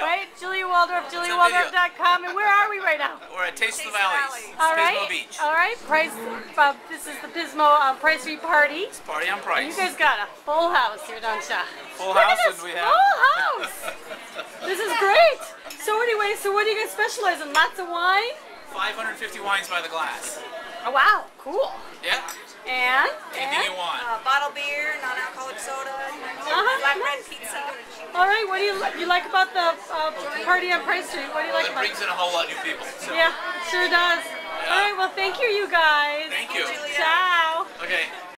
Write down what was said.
Right? Julia Waldorf, juliawaldorf.com. And where are we right now? We're at Taste, of the Valleys. All right. Pismo Beach. All right. Price. Uh, this is the Pismo uh, Price Street Party. Party on And you guys got a full house here, don't ya? Full Look at house, this and we have- full house. this is great. So anyway, so what do you guys specialize in? Lots of wine? 550 wines by the glass. Oh wow, cool. Yeah. And Anything and you want. Uh, bottle beer, non-alcoholic soda, Uh-huh, black bread nice. pizza. All right. What do you you like about the uh, party on Price Street? What do you like about It about? brings in a whole lot of new people. So. Yeah, sure does. All right. Well, thank you, you guys.